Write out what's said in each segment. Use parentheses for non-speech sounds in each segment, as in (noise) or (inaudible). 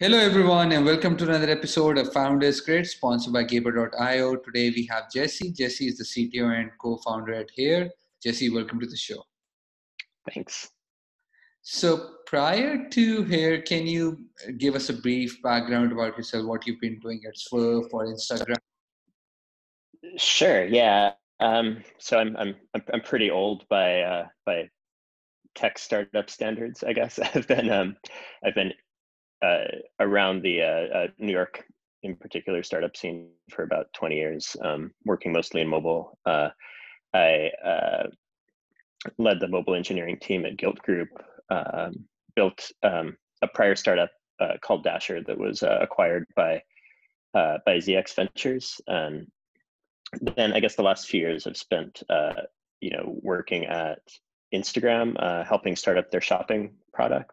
Hello, everyone, and welcome to another episode of Founders Grid, sponsored by Gaper.io. Today we have Jesse. Jesse is the CTO and co founder at Here. Jesse, welcome to the show. Thanks. So, prior to Here, can you give us a brief background about yourself, what you've been doing at Swerve or Instagram? Sure. Yeah. Um, so I'm I'm I'm pretty old by uh, by tech startup standards, I guess. (laughs) I've been um, I've been uh, around the uh, uh, New York, in particular, startup scene for about 20 years, um, working mostly in mobile. Uh, I uh, led the mobile engineering team at Gilt Group, um, built um, a prior startup called Dasher that was acquired by by ZX Ventures. And then I guess the last few years I've spent, you know, working at Instagram, helping start up their shopping product.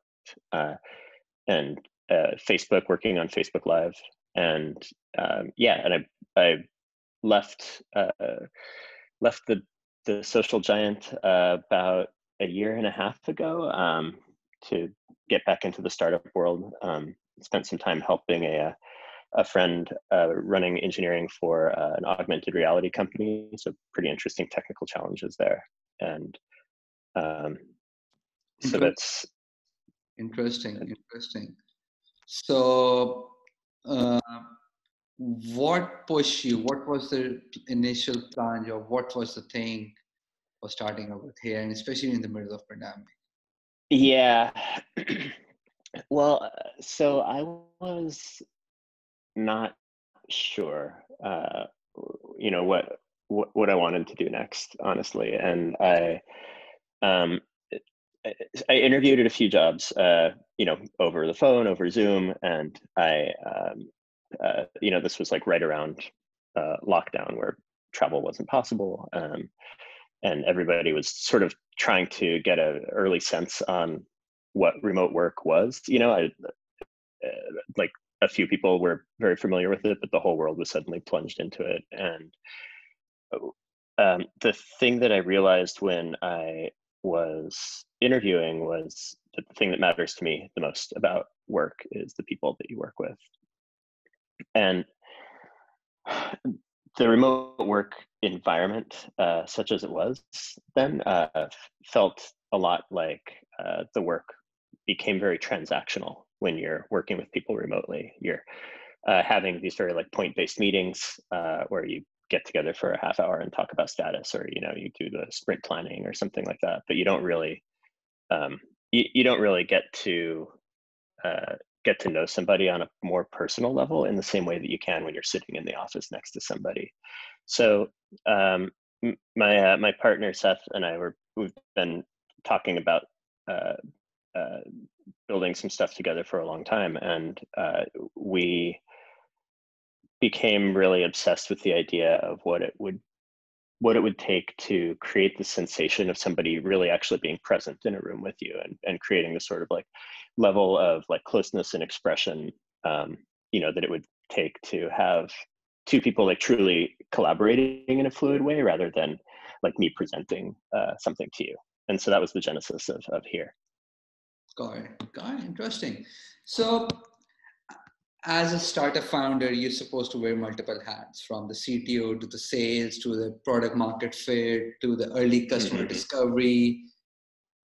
and uh, Facebook, working on Facebook Live, and um, yeah, and I I left uh, left the the social giant uh, about a year and a half ago um, to get back into the startup world. Um, spent some time helping a a friend uh, running engineering for uh, an augmented reality company. So pretty interesting technical challenges there, and um, so that's interesting. Interesting. So, uh, what pushed you? What was the initial plan, or what was the thing for starting up with here, and especially in the middle of pandemic? Yeah. (clears throat) well, so I was not sure, uh, you know, what, what what I wanted to do next, honestly, and I um, I interviewed at a few jobs, uh, you know, over the phone, over Zoom, and I, um, uh, you know, this was like right around uh, lockdown where travel wasn't possible, um, and everybody was sort of trying to get an early sense on what remote work was. You know, I uh, like a few people were very familiar with it, but the whole world was suddenly plunged into it, and um, the thing that I realized when I was interviewing was the thing that matters to me the most about work is the people that you work with. And the remote work environment, uh, such as it was then, uh, felt a lot like uh, the work became very transactional when you're working with people remotely. You're uh, having these very like point-based meetings uh, where you get together for a half hour and talk about status or you know you do the sprint planning or something like that but you don't really um, you, you don't really get to uh, get to know somebody on a more personal level in the same way that you can when you're sitting in the office next to somebody. So um, my uh, my partner seth and i were we've been talking about uh, uh, building some stuff together for a long time and uh, we became really obsessed with the idea of what it would what it would take to create the sensation of somebody really actually being present in a room with you and, and creating the sort of like level of like closeness and expression um, you know that it would take to have two people like truly collaborating in a fluid way rather than like me presenting uh, something to you. And so that was the genesis of, of here. Got it. Got it. Interesting. So as a startup founder, you're supposed to wear multiple hats from the CTO to the sales to the product market fit to the early customer mm-hmm. discovery,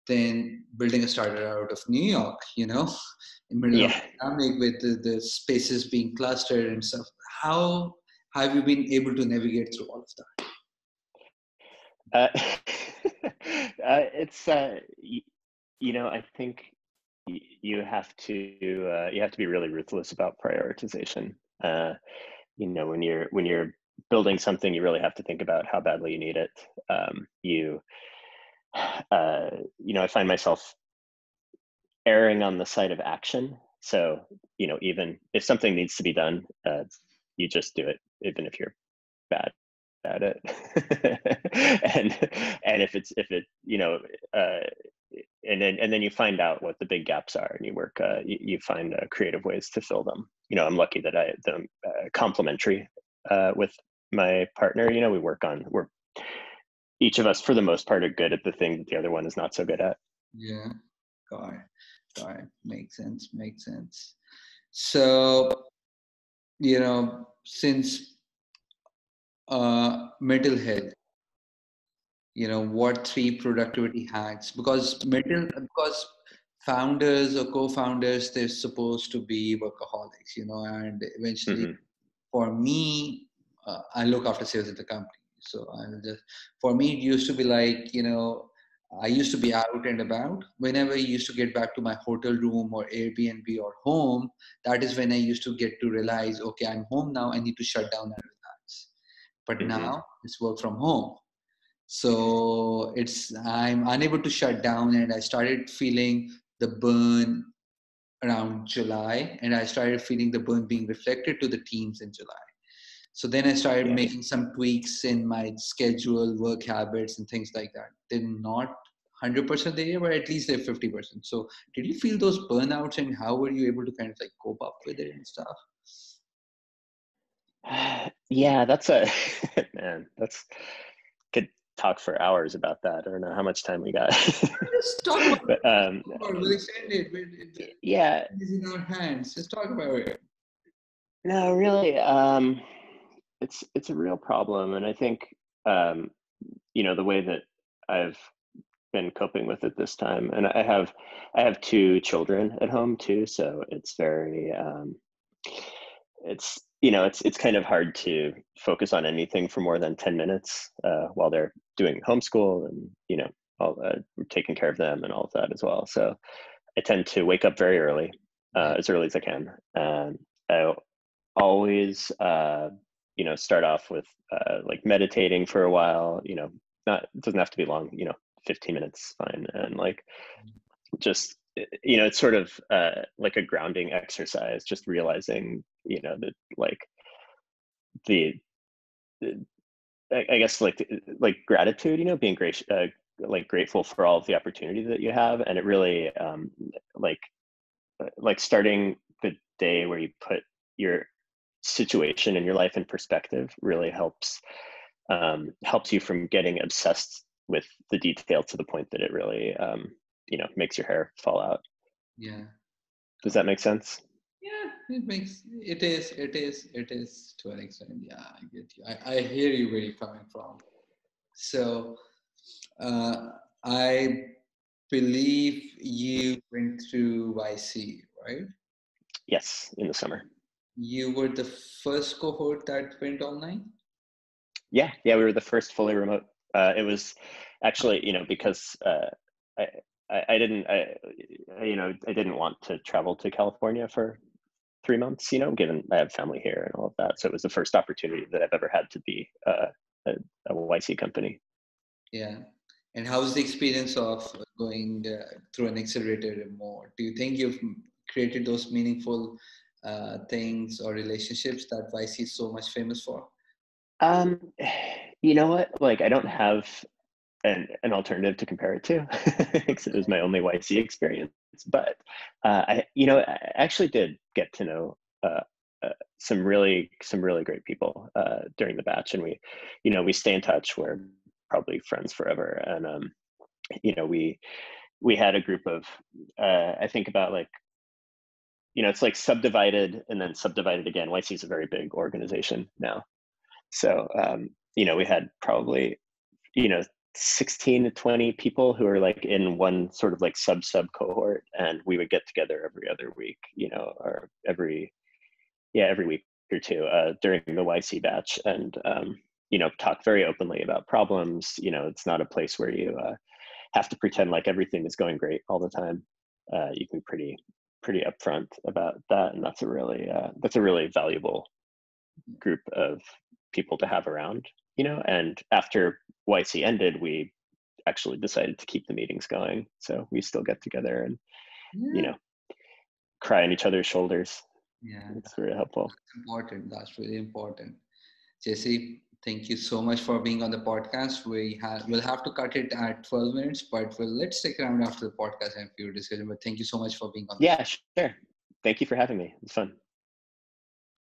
then building a startup out of New York, you know, (laughs) in middle yeah. of pandemic with the, the, spaces being clustered and stuff. How have you been able to navigate through all of that? Uh, (laughs) uh, it's, uh, you, you know, I think you have to uh, you have to be really ruthless about prioritization. Uh, you know, when you're when you're building something, you really have to think about how badly you need it. Um, you, uh, you know, I find myself erring on the side of action. So, you know, even if something needs to be done, uh, you just do it, even if you're bad at it. (laughs) and and if it's if it you know uh, and then and then you find out what the big gaps are and you work uh, you, you, find uh, creative ways to fill them. You know i'm lucky that i am uh, complementary uh, with my partner. You know we work on we're each of us for the most part are good at the thing that the other one is not so good at. Yeah. Got it. Got it. Makes sense. Makes sense. So, you know, since uh, mental health, you know, what three productivity hacks? Because mental, because founders or co-founders, they're supposed to be workaholics, you know, and eventually, mm-hmm. for me, uh, I look after sales at the company. So I just, for me, it used to be like, you know, I used to be out and about. Whenever I used to get back to my hotel room or Airbnb or home, that is when I used to get to realize, okay, I'm home now. I need to shut down and relax. But mm-hmm. now it's work from home. So it's I'm unable to shut down, and I started feeling the burn around July, and I started feeling the burn being reflected to the teams in July. So then I started yeah. making some tweaks in my schedule, work habits, and things like that. They're not 100% there, but at least they're 50%. So did you feel those burnouts and how were you able to kind of like cope up with it and stuff? (sighs) Yeah, that's a (laughs) man. That's talk for hours about that. I don't know how much time we got. Just talk (laughs) about but, um, We'll extend it. Yeah, it's in our hands. Just talk about it. No, really. Um, it's it's a real problem, and I think um, you know the way that I've been coping with it this time, and I have I have two children at home too, so it's very um, it's you know it's it's kind of hard to focus on anything for more than 10 minutes uh, while they're doing homeschool and you know all uh, taking care of them and all of that as well. So i tend to wake up very early uh, as early as i can. And i always uh, you know start off with uh, like meditating for a while you know not it doesn't have to be long you know 15 minutes fine. And like just you know it's sort of uh, like a grounding exercise just realizing you know that like the, the I, guess like like gratitude you know being great uh, like grateful for all of the opportunity that you have and it really um like uh, like starting the day where you put your situation and your life in perspective really helps um, helps you from getting obsessed with the detail to the point that it really um, you know makes your hair fall out. Yeah. Does that make sense yeah it makes it is it is it is to an extent. Yeah i get you. I, I hear you where you're coming from. So uh, i believe you went through yc right? Yes in the summer. You were the first cohort that went online? Yeah yeah we were the first fully remote. Uh, it was actually you know because uh, I, I, I didn't I, you know I didn't want to travel to California for three months you know given I have family here and all of that. So it was the first opportunity that I've ever had to be uh, a, a YC company. Yeah. And how's the experience of going uh, through an accelerator more do you think you've created those meaningful uh, things or relationships that YC is so much famous for? Um (sighs) you know what? Like I don't have an, an alternative to compare it to (laughs) because it was my only YC experience. But uh, I, you know, I actually did get to know uh, uh, some really some really great people uh, during the batch, and we, you know, we stay in touch. We're probably friends forever, and um, you know, we we had a group of uh, I think about like you know, it's like subdivided and then subdivided again. YC is a very big organization now. So, um, you know, we had probably, you know, 16 to 20 people who are like in one sort of like sub sub cohort and we would get together every other week you know or every yeah every week or two uh, during the yc batch and um, you know talk very openly about problems. You know it's not a place where you uh, have to pretend like everything is going great all the time. Uh, you can be pretty pretty upfront about that and that's a really uh, that's a really valuable group of people to have around you know and after YC ended, we actually decided to keep the meetings going. So we still get together and, yeah. you know, cry on each other's shoulders. Yeah. It's very helpful. That's important. That's really important. Jesse, thank you so much for being on the podcast. We have we'll have to cut it at 12 minutes, but we'll let's stick around after the podcast and few discussion. But thank you so much for being on. Yeah, sure. Thank you for having me. It's fun.